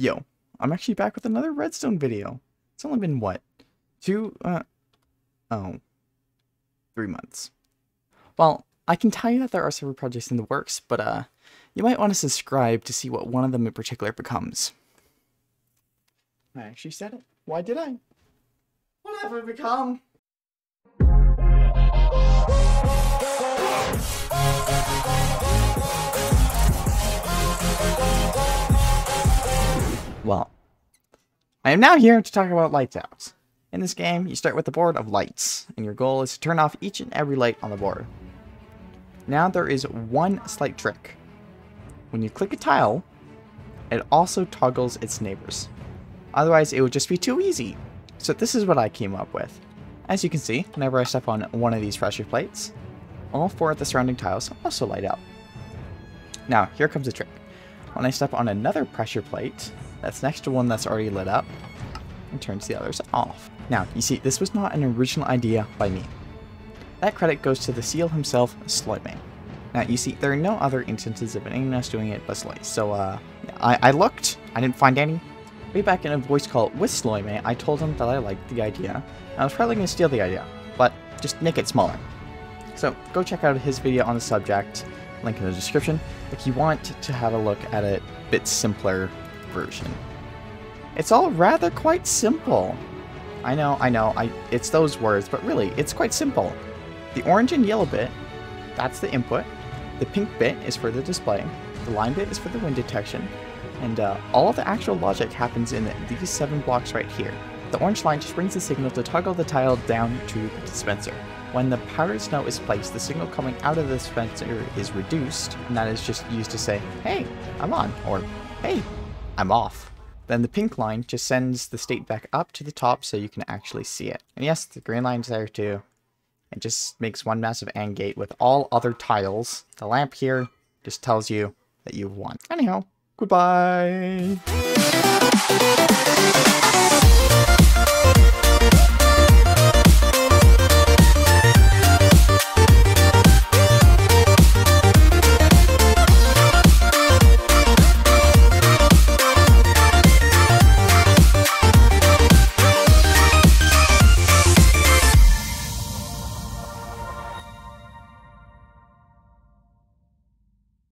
Yo, I'm actually back with another redstone video. It's only been, what, two, uh, oh, three months. Well, I can tell you that there are several projects in the works, but, uh, you might want to subscribe to see what one of them in particular becomes. I actually said it. Why did I? Whatever become. Well, I am now here to talk about lights out. In this game, you start with the board of lights, and your goal is to turn off each and every light on the board. Now there is one slight trick. When you click a tile, it also toggles its neighbors. Otherwise, it would just be too easy. So this is what I came up with. As you can see, whenever I step on one of these pressure plates, all four of the surrounding tiles also light up. Now, here comes a trick. When I step on another pressure plate, that's next to one that's already lit up, and turns the others off. Now, you see, this was not an original idea by me. That credit goes to the seal himself, Sloimay. Now, you see, there are no other instances of anyone else doing it but Sloy, so, uh, I, I looked, I didn't find any. Way back in a voice call with Sloimay, I told him that I liked the idea, I was probably going to steal the idea, but just make it smaller. So, go check out his video on the subject, link in the description, if you want to have a look at a bit simpler version. It's all rather quite simple. I know, I know, I it's those words, but really, it's quite simple. The orange and yellow bit, that's the input. The pink bit is for the display. The line bit is for the wind detection. And uh, all the actual logic happens in these seven blocks right here. The orange line just brings the signal to toggle the tile down to the dispenser. When the powdered snow is placed, the signal coming out of the dispenser is reduced, and that is just used to say, hey, I'm on, or hey, I'm off. Then the pink line just sends the state back up to the top so you can actually see it. And yes, the green line's there too. It just makes one massive AND gate with all other tiles. The lamp here just tells you that you've won. Anyhow, goodbye!